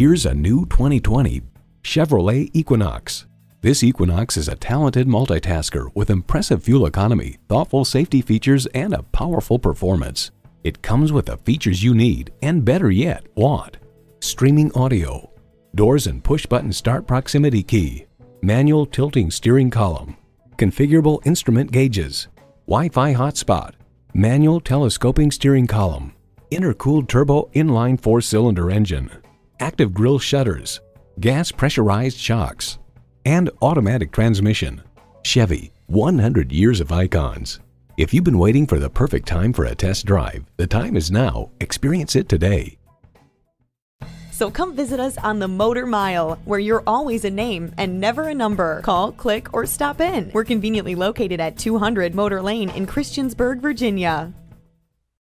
Here's a new 2020 Chevrolet Equinox. This Equinox is a talented multitasker with impressive fuel economy, thoughtful safety features, and a powerful performance. It comes with the features you need and better yet, want. Streaming audio, doors and push-button start proximity key, manual tilting steering column, configurable instrument gauges, Wi-Fi hotspot, manual telescoping steering column, intercooled turbo inline four-cylinder engine, active grille shutters, gas pressurized shocks, and automatic transmission. Chevy, 100 years of icons. If you've been waiting for the perfect time for a test drive, the time is now. Experience it today. So come visit us on the Motor Mile, where you're always a name and never a number. Call, click, or stop in. We're conveniently located at 200 Motor Lane in Christiansburg, Virginia.